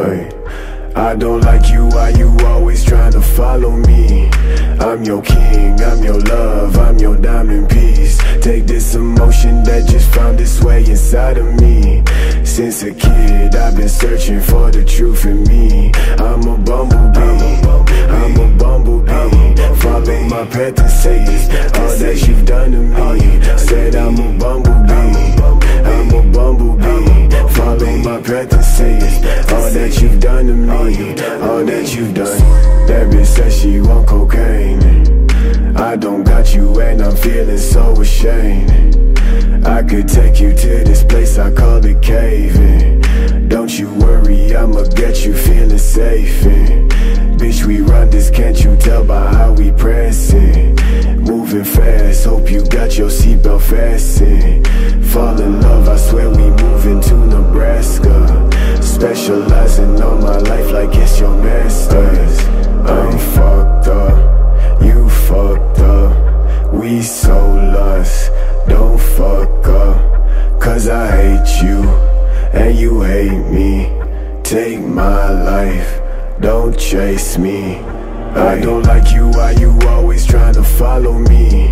I don't like you, why you always trying to follow me? I'm your king, I'm your love, I'm your diamond piece. Take this emotion that just found its way inside of me. Since a kid, I've been searching for the truth in me. I'm a bumblebee, I'm a bumblebee. Follow my path and say all that you've done to me all that you've done to me All that you've done. That bitch says she want cocaine. I don't got you and I'm feeling so ashamed. I could take you to this place I call the cave in Don't you worry, I'ma get you feeling safe. In Bitch, we run this, can't you tell by how we pressing? Moving fast, hope you got your seatbelt fastened. Fall in love, I swear we moving to Nebraska Specializing on my life like it's your masters. I'm fucked up, you fucked up. We so lost, don't fuck up. Cause I hate you, and you hate me. Take my life, don't chase me. I don't like you, why you always trying to follow me?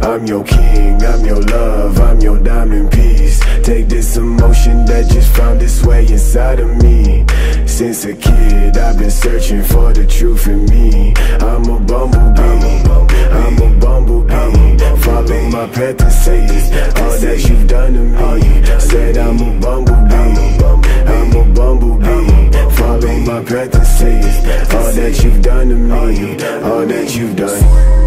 I'm your king, I'm your love, I'm your diamond piece. Take this emotion that just found inside of me. Since a kid, I've been searching for the truth in me. I'm a bumblebee, I'm a bumblebee. Follow my path and say all that you've done to me. Said I'm a bumblebee, I'm a bumblebee. Follow my path and say all that you've done to me. All that you've done